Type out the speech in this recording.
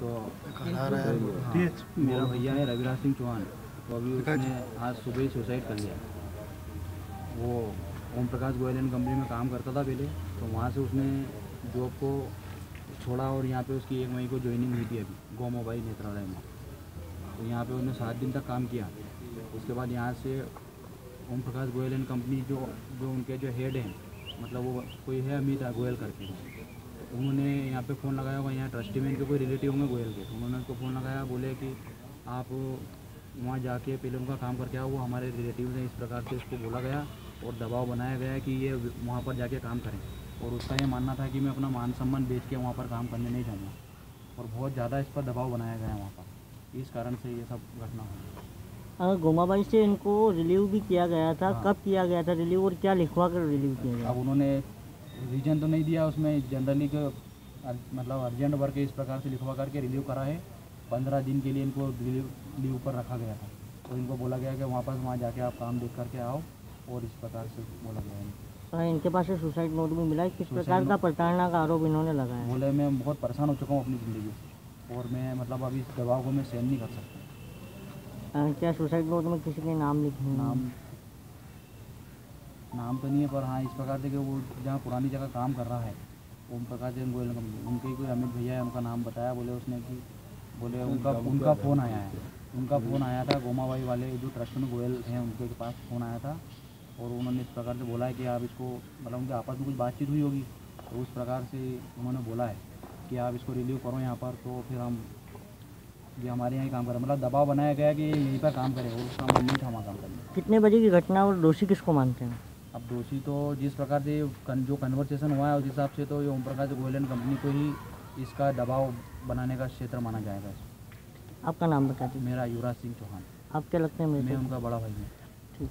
तो मेरा भैया है रविराज सिंह चौहान। तो अभी उसने आज सुबह ही सुसाइड कर लिया। वो ओम प्रकाश गोयल एंड कंपनी में काम करता था पहले। तो वहाँ से उसने जॉब को छोड़ा और यहाँ पे उसकी एक मई को ज्वाइनिंग हुई थी अभी गो मोबाइल नेत्रालय में। तो यहाँ पे उसने सात दिन तक काम किया। उसके बाद यहाँ से ओम प्रकाश गोयल एंड कंपनी जो जो उनके जो हेड हैं मतलब वो कोई है अमित गोयल करके। उन्होंने यहाँ पे फ़ोन लगाया होगा यहाँ ट्रस्टी में इनके कोई रिलेटिव होंगे गोयल के। उन्होंने उनको फ़ोन लगाया बोले कि आप वहाँ जाके पहले उनका काम करके आओ वो हमारे रिलेटिव हैं इस प्रकार से उसको बोला गया और दबाव बनाया गया कि ये वहाँ पर जाके काम करें। और उसका ये मानना था कि मैं अपना मान सम्मान बेच के वहाँ पर काम करने नहीं जाऊँगा। और बहुत ज़्यादा इस पर दबाव बनाया गया है वहाँ पर। इस कारण से ये सब घटना हुई। अगर गोमाबाई से इनको रिलीव भी किया गया था हाँ। कब किया गया था रिलीव और क्या लिखवा कर रिलीव किया गया? अब उन्होंने रीजन तो नहीं दिया उसमें जनरली के मतलब अर्जेंट वर्क इस प्रकार से लिखवा करके रिलीव करा है। पंद्रह दिन के लिए इनको रिलीव लीव पर रखा गया था। तो इनको बोला गया कि वापस वहाँ जाके आप काम देख करके आओ और इस प्रकार से बोला गया इनको हाँ, इनके पास से सुसाइड नोट भी मिला है। किस प्रकार का प्रताड़ना का आरोप इन्होंने लगाया? बोले मैं बहुत परेशान हो चुका हूँ अपनी ज़िंदगी से और मैं मतलब अभी इस दबाव को मैं सहन नहीं कर सकता। हाँ, क्या सुसाइड नोट में किसी के नाम लिखे नाम नाम तो नहीं है पर हाँ इस प्रकार से कि वो जहाँ पुरानी जगह काम कर रहा है ओम प्रकाश जैन गोयल कंपनी उनके कोई अमित भैया है उनका नाम बताया बोले उसने कि बोले उनका उनका फ़ोन आया है उनका फ़ोन आया था गोमाबाई वाले जो ट्रस्ट गोयल हैं उनके पास फ़ोन आया था और उन्होंने इस प्रकार से बोला है कि आप इसको मतलब उनके आपस में कुछ बातचीत हुई होगी तो उस प्रकार से उन्होंने बोला है कि आप इसको रिलीव करो यहाँ पर तो फिर हम ये हमारे यहाँ ही काम करें मतलब दबाव बनाया गया कि यहीं पर काम करे और उसका मन नहीं था वहाँ काम करने कितने बजे की घटना और दोषी किसको मानते हैं? अब दोषी तो जिस प्रकार से कन, जो कन्वर्सेशन हुआ है उस हिसाब से तो ये ओम प्रकाश गोयल एंड कंपनी को ही इसका दबाव बनाने का क्षेत्र माना जाएगा। आपका नाम बता दीजिए मेरा युवराज सिंह चौहान। आप क्या लगते हैं मेरे मैं उनका बड़ा भाई हूँ। ठीक।